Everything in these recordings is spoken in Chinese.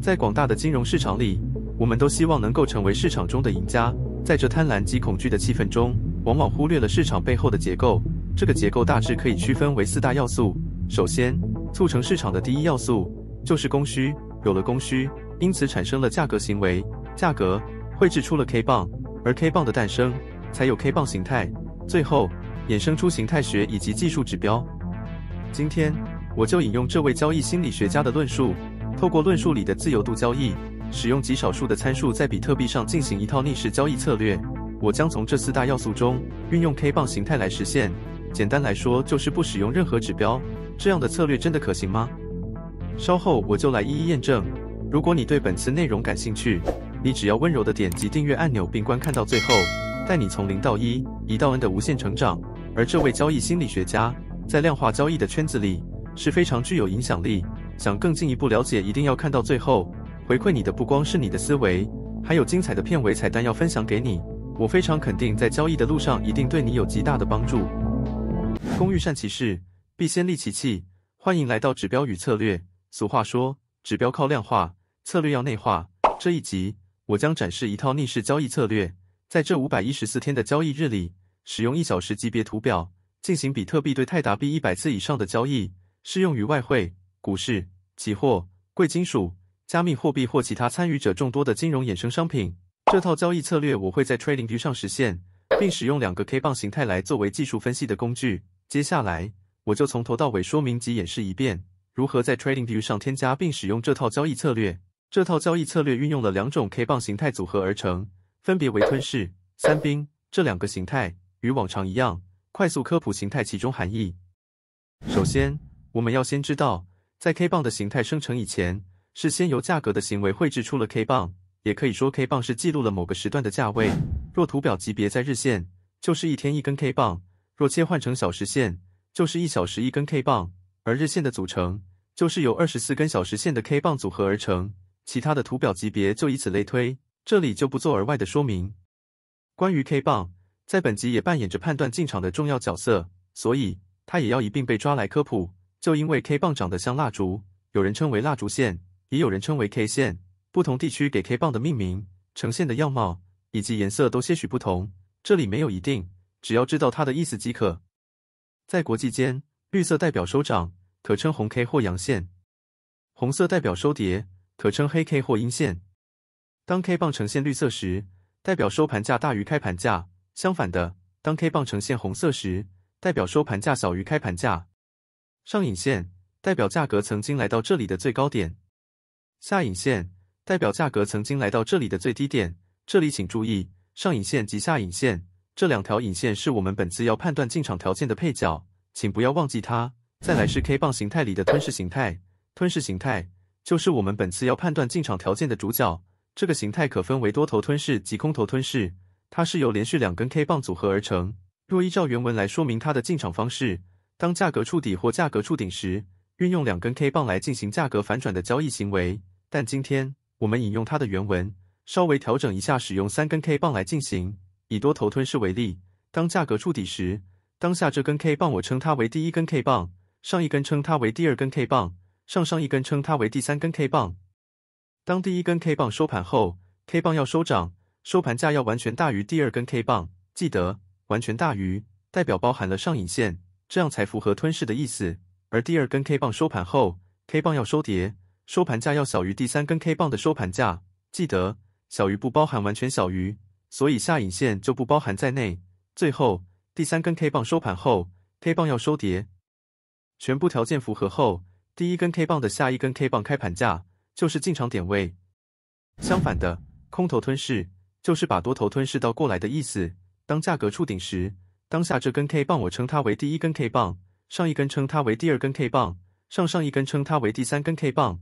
在广大的金融市场里，我们都希望能够成为市场中的赢家。在这贪婪及恐惧的气氛中，往往忽略了市场背后的结构。这个结构大致可以区分为四大要素。首先，促成市场的第一要素就是供需。有了供需，因此产生了价格行为，价格绘制出了 K 棒，而 K 棒的诞生，才有 K 棒形态。最后，衍生出形态学以及技术指标。今天，我就引用这位交易心理学家的论述，透过论述里的自由度交易。使用极少数的参数在比特币上进行一套逆势交易策略，我将从这四大要素中运用 K 棒形态来实现。简单来说，就是不使用任何指标。这样的策略真的可行吗？稍后我就来一一验证。如果你对本次内容感兴趣，你只要温柔的点击订阅按钮并观看到最后，带你从零到一，一到 N 的无限成长。而这位交易心理学家在量化交易的圈子里是非常具有影响力。想更进一步了解，一定要看到最后。回馈你的不光是你的思维，还有精彩的片尾彩蛋要分享给你。我非常肯定，在交易的路上一定对你有极大的帮助。工欲善其事，必先利其器。欢迎来到指标与策略。俗话说，指标靠量化，策略要内化。这一集，我将展示一套逆势交易策略。在这五百一十四天的交易日里，使用一小时级别图表进行比特币对泰达币一百次以上的交易，适用于外汇、股市、期货、贵金属。加密货币或其他参与者众多的金融衍生商品，这套交易策略我会在 TradingView 上实现，并使用两个 K 棒形态来作为技术分析的工具。接下来，我就从头到尾说明及演示一遍，如何在 TradingView 上添加并使用这套交易策略。这套交易策略运用了两种 K 棒形态组合而成，分别为吞噬、三兵这两个形态。与往常一样，快速科普形态其中含义。首先，我们要先知道，在 K 棒的形态生成以前。是先由价格的行为绘制出了 K 棒，也可以说 K 棒是记录了某个时段的价位。若图表级别在日线，就是一天一根 K 棒；若切换成小时线，就是一小时一根 K 棒。而日线的组成，就是由二十四根小时线的 K 棒组合而成。其他的图表级别就以此类推，这里就不做额外的说明。关于 K 棒，在本集也扮演着判断进场的重要角色，所以它也要一并被抓来科普。就因为 K 棒长得像蜡烛，有人称为蜡烛线。也有人称为 K 线，不同地区给 K 棒的命名、呈现的样貌以及颜色都些许不同，这里没有一定，只要知道它的意思即可。在国际间，绿色代表收涨，可称红 K 或阳线；红色代表收跌，可称黑 K 或阴线。当 K 棒呈现绿色时，代表收盘价大于开盘价；相反的，当 K 棒呈现红色时，代表收盘价小于开盘价。上影线代表价格曾经来到这里的最高点。下影线代表价格曾经来到这里的最低点。这里请注意，上影线及下影线这两条影线是我们本次要判断进场条件的配角，请不要忘记它。再来是 K 棒形态里的吞噬形态，吞噬形态就是我们本次要判断进场条件的主角。这个形态可分为多头吞噬及空头吞噬，它是由连续两根 K 棒组合而成。若依照原文来说明它的进场方式，当价格触底或价格触顶时。运用两根 K 棒来进行价格反转的交易行为，但今天我们引用它的原文，稍微调整一下，使用三根 K 棒来进行。以多头吞噬为例，当价格触底时，当下这根 K 棒我称它为第一根 K 棒，上一根称它为第二根 K 棒，上上一根称它为第三根 K 棒。当第一根 K 棒收盘后，K 棒要收涨，收盘价要完全大于第二根 K 棒，记得完全大于代表包含了上影线，这样才符合吞噬的意思。而第二根 K 棒收盘后，K 棒要收跌，收盘价要小于第三根 K 棒的收盘价。记得小于不包含完全小于，所以下影线就不包含在内。最后第三根 K 棒收盘后，K 棒要收跌，全部条件符合后，第一根 K 棒的下一根 K 棒开盘价就是进场点位。相反的，空头吞噬就是把多头吞噬到过来的意思。当价格触顶时，当下这根 K 棒我称它为第一根 K 棒。上一根称它为第二根 K 棒，上上一根称它为第三根 K 棒。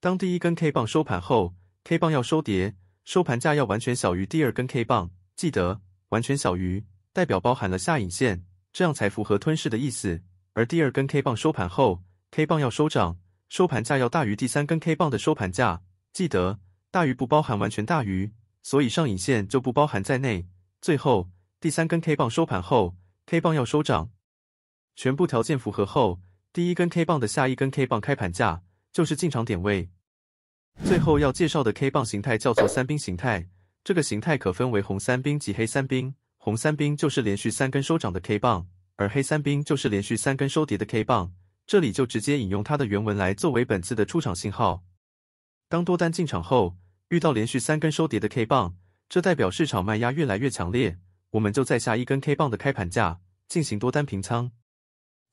当第一根 K 棒收盘后，K 棒要收跌，收盘价要完全小于第二根 K 棒。记得完全小于代表包含了下影线，这样才符合吞噬的意思。而第二根 K 棒收盘后，K 棒要收涨，收盘价要大于第三根 K 棒的收盘价。记得大于不包含完全大于，所以上影线就不包含在内。最后第三根 K 棒收盘后，K 棒要收涨。全部条件符合后，第一根 K 棒的下一根 K 棒开盘价就是进场点位。最后要介绍的 K 棒形态叫做三兵形态，这个形态可分为红三兵及黑三兵。红三兵就是连续三根收涨的 K 棒，而黑三兵就是连续三根收跌的 K 棒。这里就直接引用它的原文来作为本次的出场信号。当多单进场后，遇到连续三根收跌的 K 棒，这代表市场卖压越来越强烈，我们就再下一根 K 棒的开盘价进行多单平仓。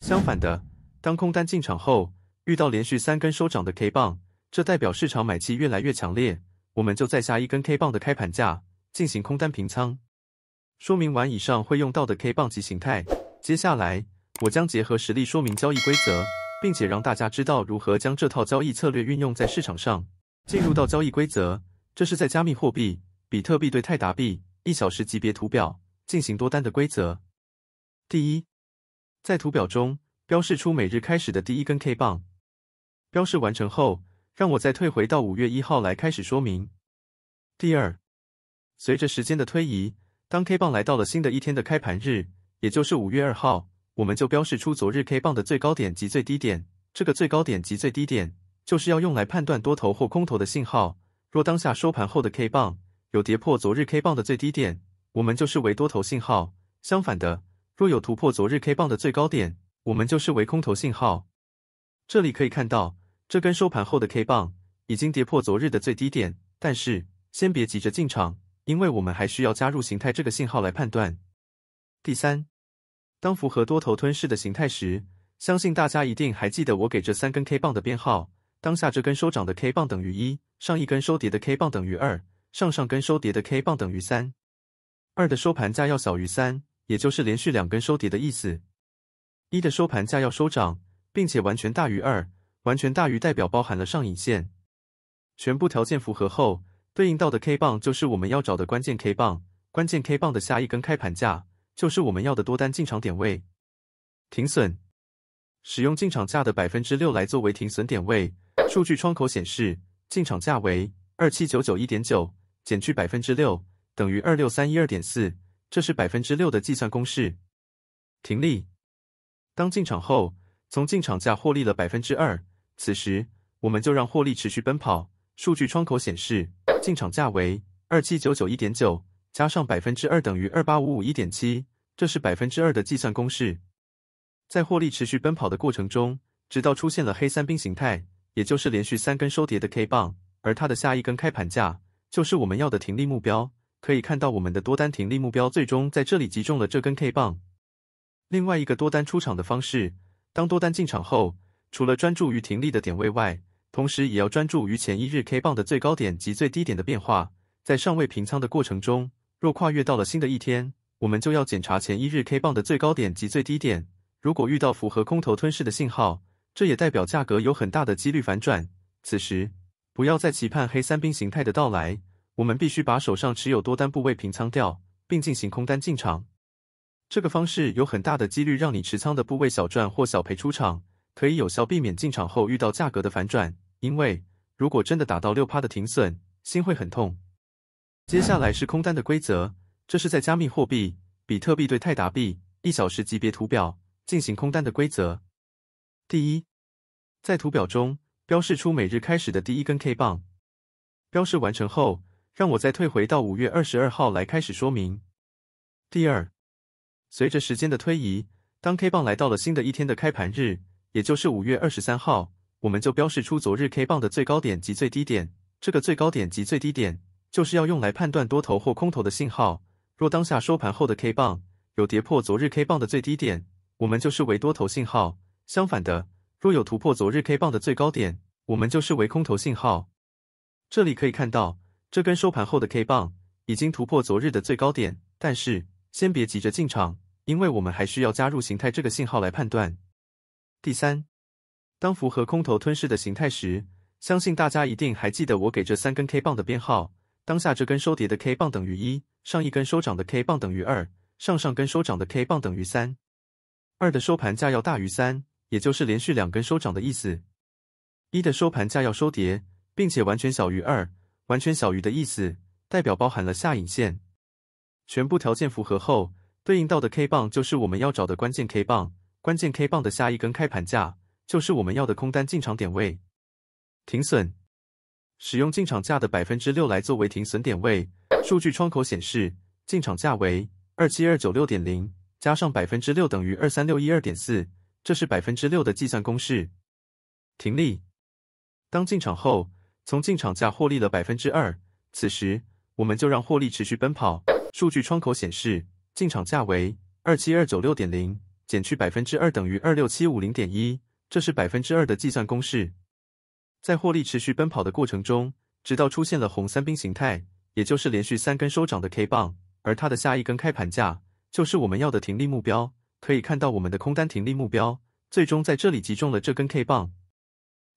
相反的，当空单进场后，遇到连续三根收涨的 K 棒，这代表市场买气越来越强烈，我们就再下一根 K 棒的开盘价进行空单平仓。说明完以上会用到的 K 棒及形态，接下来。我将结合实例说明交易规则，并且让大家知道如何将这套交易策略运用在市场上。进入到交易规则，这是在加密货币比特币对泰达币一小时级别图表进行多单的规则。第一，在图表中标示出每日开始的第一根 K 棒。标示完成后，让我再退回到五月一号来开始说明。第二，随着时间的推移，当 K 棒来到了新的一天的开盘日，也就是五月二号。我们就标示出昨日 K 棒的最高点及最低点，这个最高点及最低点就是要用来判断多头或空头的信号。若当下收盘后的 K 棒有跌破昨日 K 棒的最低点，我们就是为多头信号；相反的，若有突破昨日 K 棒的最高点，我们就是为空头信号。这里可以看到，这根收盘后的 K 棒已经跌破昨日的最低点，但是先别急着进场，因为我们还需要加入形态这个信号来判断。第三。当符合多头吞噬的形态时，相信大家一定还记得我给这三根 K 棒的编号。当下这根收涨的 K 棒等于一，上一根收跌的 K 棒等于二，上上根收跌的 K 棒等于三。二的收盘价要小于三，也就是连续两根收跌的意思。一的收盘价要收涨，并且完全大于二，完全大于代表包含了上影线。全部条件符合后，对应到的 K 棒就是我们要找的关键 K 棒。关键 K 棒的下一根开盘价。就是我们要的多单进场点位，停损，使用进场价的百分之六来作为停损点位。数据窗口显示进场价为二七九九一点九，减去百分之六等于二六三一二点四，这是百分之六的计算公式。停利，当进场后，从进场价获利了百分之二，此时我们就让获利持续奔跑。数据窗口显示进场价为二七九九一点九。加上百分之二等于二八五五一点七，这是百分之二的计算公式。在获利持续奔跑的过程中，直到出现了黑三兵形态，也就是连续三根收跌的 K 棒，而它的下一根开盘价就是我们要的停利目标。可以看到，我们的多单停利目标最终在这里击中了这根 K 棒。另外一个多单出场的方式，当多单进场后，除了专注于停利的点位外，同时也要专注于前一日 K 棒的最高点及最低点的变化。在尚未平仓的过程中，若跨越到了新的一天，我们就要检查前一日 K 棒的最高点及最低点。如果遇到符合空头吞噬的信号，这也代表价格有很大的几率反转。此时不要再期盼黑三兵形态的到来，我们必须把手上持有多单部位平仓掉，并进行空单进场。这个方式有很大的几率让你持仓的部位小赚或小赔出场，可以有效避免进场后遇到价格的反转。因为如果真的打到六趴的停损，心会很痛。接下来是空单的规则，这是在加密货币比特币对泰达币一小时级别图表进行空单的规则。第一，在图表中标示出每日开始的第一根 K 棒。标示完成后，让我再退回到五月二十二号来开始说明。第二，随着时间的推移，当 K 棒来到了新的一天的开盘日，也就是五月二十三号，我们就标示出昨日 K 棒的最高点及最低点。这个最高点及最低点。就是要用来判断多头或空头的信号。若当下收盘后的 K 棒有跌破昨日 K 棒的最低点，我们就视为多头信号；相反的，若有突破昨日 K 棒的最高点，我们就视为空头信号。这里可以看到，这根收盘后的 K 棒已经突破昨日的最高点，但是先别急着进场，因为我们还需要加入形态这个信号来判断。第三，当符合空头吞噬的形态时，相信大家一定还记得我给这三根 K 棒的编号。当下这根收跌的 K 棒等于一，上一根收涨的 K 棒等于二，上上根收涨的 K 棒等于三。二的收盘价要大于三，也就是连续两根收涨的意思。一的收盘价要收跌，并且完全小于二，完全小于的意思代表包含了下影线。全部条件符合后，对应到的 K 棒就是我们要找的关键 K 棒。关键 K 棒的下一根开盘价就是我们要的空单进场点位。停损。使用进场价的百分之六来作为停损点位，数据窗口显示进场价为二七二九六点零，加上百分之六等于二三六一二点四，这是百分之六的计算公式。停利。当进场后，从进场价获利了百分之二，此时我们就让获利持续奔跑。数据窗口显示进场价为二七二九六点零，减去百分之二等于二六七五零点一，这是百分之二的计算公式。在获利持续奔跑的过程中，直到出现了红三兵形态，也就是连续三根收涨的 K 棒，而它的下一根开盘价就是我们要的停利目标。可以看到我们的空单停利目标最终在这里击中了这根 K 棒。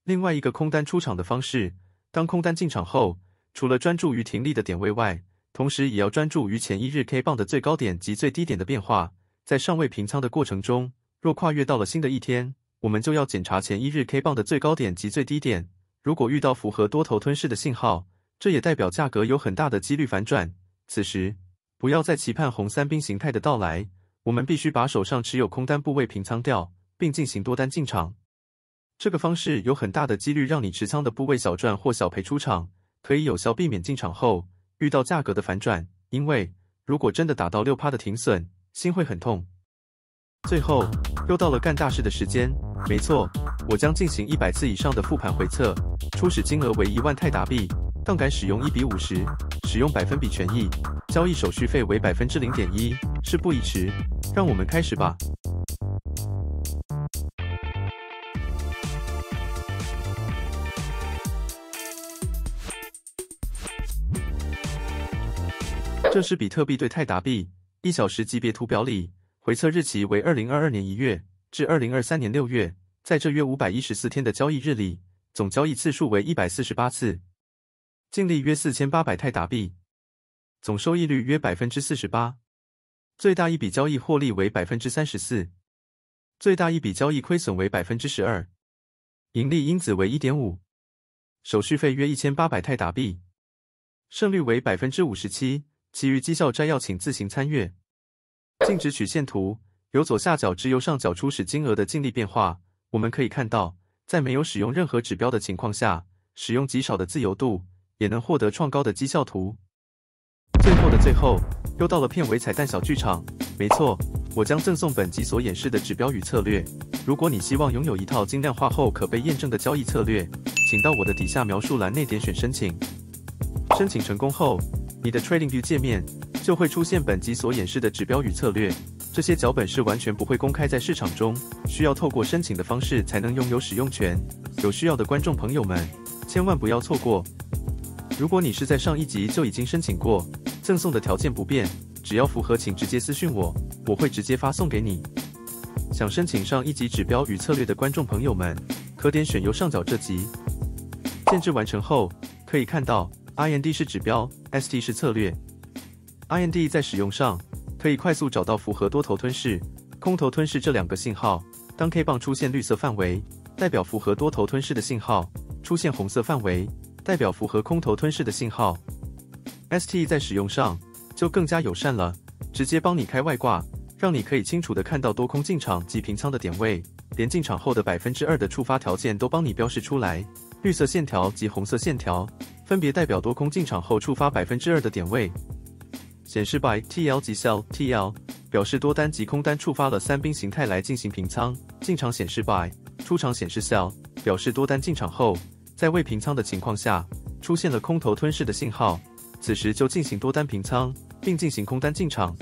另外一个空单出场的方式，当空单进场后，除了专注于停利的点位外，同时也要专注于前一日 K 棒的最高点及最低点的变化。在尚未平仓的过程中，若跨越到了新的一天，我们就要检查前一日 K 棒的最高点及最低点。如果遇到符合多头吞噬的信号，这也代表价格有很大的几率反转。此时，不要再期盼红三兵形态的到来，我们必须把手上持有空单部位平仓掉，并进行多单进场。这个方式有很大的几率让你持仓的部位小赚或小赔出场，可以有效避免进场后遇到价格的反转。因为如果真的打到六趴的停损，心会很痛。最后又到了干大事的时间，没错，我将进行一百次以上的复盘回测，初始金额为一万泰达币，杠杆使用一比五十，使用百分比权益，交易手续费为百分之零点一。事不宜迟，让我们开始吧。这是比特币对泰达币一小时级别图表里回测日期为二零二二年一月至二零二三年六月，在这约五百一十四天的交易日里，总交易次数为一百四十八次，净利约四千八百泰达币，总收益率约百分之四十八，最大一笔交易获利为百分之三十四，最大一笔交易亏损为百分之十二，盈利因子为一点五，手续费约一千八百泰达币，胜率为百分之五十七。其余绩效摘要，请自行参阅。净值曲线图由左下角至右上角初始金额的净利变化，我们可以看到，在没有使用任何指标的情况下，使用极少的自由度，也能获得创高的绩效图。最后的最后，又到了片尾彩蛋小剧场。没错，我将赠送本集所演示的指标与策略。如果你希望拥有一套精量化后可被验证的交易策略，请到我的底下描述栏内点选申请。申请成功后。你的 TradingView 界面就会出现本集所演示的指标与策略，这些脚本是完全不会公开在市场中，需要透过申请的方式才能拥有使用权。有需要的观众朋友们，千万不要错过。如果你是在上一集就已经申请过，赠送的条件不变，只要符合，请直接私信我，我会直接发送给你。想申请上一集指标与策略的观众朋友们，可点选右上角这集。建制完成后，可以看到。IND 是指标，ST 是策略。IND 在使用上可以快速找到符合多头吞噬、空头吞噬这两个信号。当 K 棒出现绿色范围，代表符合多头吞噬的信号；出现红色范围，代表符合空头吞噬的信号。ST 在使用上就更加友善了，直接帮你开外挂，让你可以清楚的看到多空进场及平仓的点位，连进场后的百分之二的触发条件都帮你标示出来，绿色线条及红色线条。分别代表多空进场后触发百分之二的点位，显示 Buy TL 及 Sell TL 表示多单及空单触发了三兵形态来进行平仓，进场显示 Buy，出场显示 Sell 表示多单进场后，在未平仓的情况下出现了空头吞噬的信号，此时就进行多单平仓，并进行空单进场。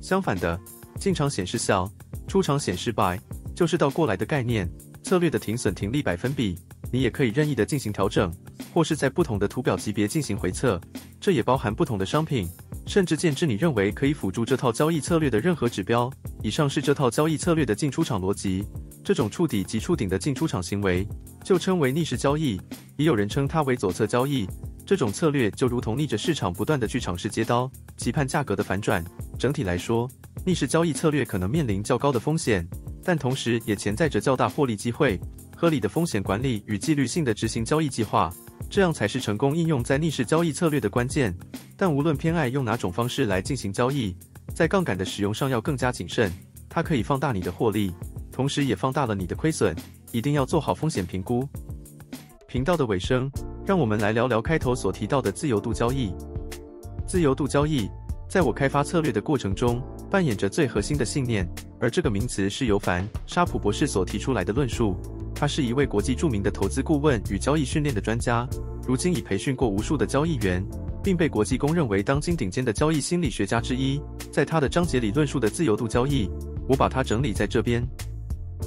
相反的，进场显示 Sell，出场显示 Buy，就是倒过来的概念。策略的停损停利百分比，你也可以任意的进行调整。或是在不同的图表级别进行回测，这也包含不同的商品，甚至建制你认为可以辅助这套交易策略的任何指标。以上是这套交易策略的进出场逻辑。这种触底及触顶的进出场行为，就称为逆势交易，也有人称它为左侧交易。这种策略就如同逆着市场不断的去尝试接刀，期盼价格的反转。整体来说，逆势交易策略可能面临较高的风险，但同时也潜在着较大获利机会。合理的风险管理与纪律性的执行交易计划。这样才是成功应用在逆势交易策略的关键。但无论偏爱用哪种方式来进行交易，在杠杆的使用上要更加谨慎。它可以放大你的获利，同时也放大了你的亏损。一定要做好风险评估。频道的尾声，让我们来聊聊开头所提到的自由度交易。自由度交易在我开发策略的过程中扮演着最核心的信念，而这个名词是由凡沙普博士所提出来的论述。他是一位国际著名的投资顾问与交易训练的专家，如今已培训过无数的交易员，并被国际公认为当今顶尖的交易心理学家之一。在他的章节里论述的自由度交易，我把它整理在这边。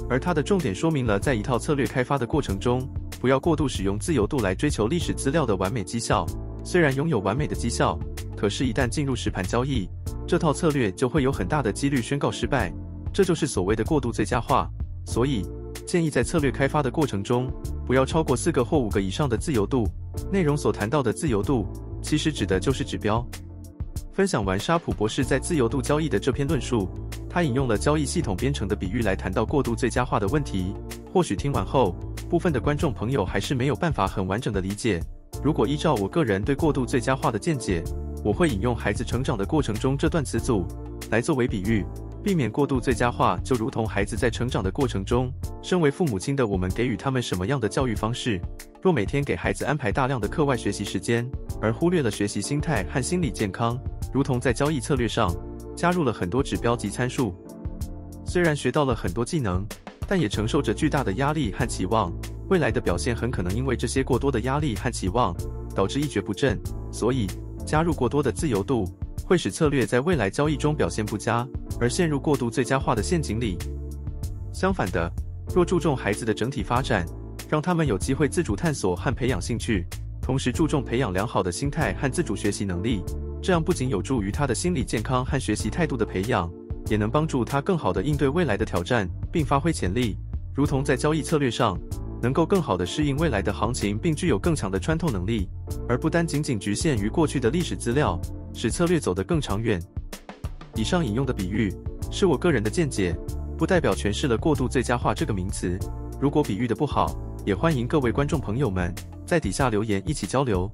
而它的重点说明了，在一套策略开发的过程中，不要过度使用自由度来追求历史资料的完美绩效。虽然拥有完美的绩效，可是，一旦进入实盘交易，这套策略就会有很大的几率宣告失败。这就是所谓的过度最佳化。所以。建议在策略开发的过程中，不要超过四个或五个以上的自由度。内容所谈到的自由度，其实指的就是指标。分享完沙普博士在自由度交易的这篇论述，他引用了交易系统编程的比喻来谈到过度最佳化的问题。或许听完后，部分的观众朋友还是没有办法很完整的理解。如果依照我个人对过度最佳化的见解，我会引用孩子成长的过程中这段词组来作为比喻。避免过度最佳化，就如同孩子在成长的过程中，身为父母亲的我们给予他们什么样的教育方式？若每天给孩子安排大量的课外学习时间，而忽略了学习心态和心理健康，如同在交易策略上加入了很多指标及参数，虽然学到了很多技能，但也承受着巨大的压力和期望，未来的表现很可能因为这些过多的压力和期望导致一蹶不振。所以，加入过多的自由度。会使策略在未来交易中表现不佳，而陷入过度最佳化的陷阱里。相反的，若注重孩子的整体发展，让他们有机会自主探索和培养兴趣，同时注重培养良好的心态和自主学习能力，这样不仅有助于他的心理健康和学习态度的培养，也能帮助他更好地应对未来的挑战，并发挥潜力。如同在交易策略上，能够更好地适应未来的行情，并具有更强的穿透能力，而不单仅仅局限于过去的历史资料。使策略走得更长远。以上引用的比喻是我个人的见解，不代表诠释了过度最佳化这个名词。如果比喻的不好，也欢迎各位观众朋友们在底下留言一起交流。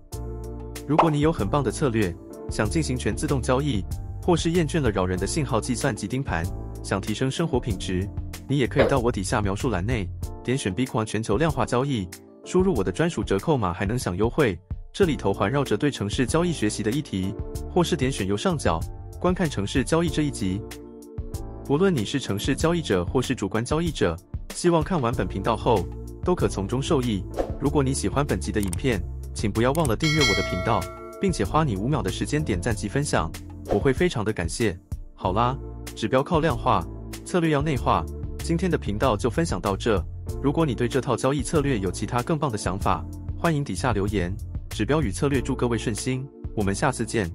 如果你有很棒的策略，想进行全自动交易，或是厌倦了扰人的信号计算及盯盘，想提升生活品质，你也可以到我底下描述栏内点选 “B 款全球量化交易，输入我的专属折扣码，还能享优惠。这里头环绕着对城市交易学习的议题，或是点选右上角观看城市交易这一集。不论你是城市交易者或是主观交易者，希望看完本频道后都可从中受益。如果你喜欢本集的影片，请不要忘了订阅我的频道，并且花你五秒的时间点赞及分享，我会非常的感谢。好啦，指标靠量化，策略要内化。今天的频道就分享到这。如果你对这套交易策略有其他更棒的想法，欢迎底下留言。指标与策略，祝各位顺心，我们下次见。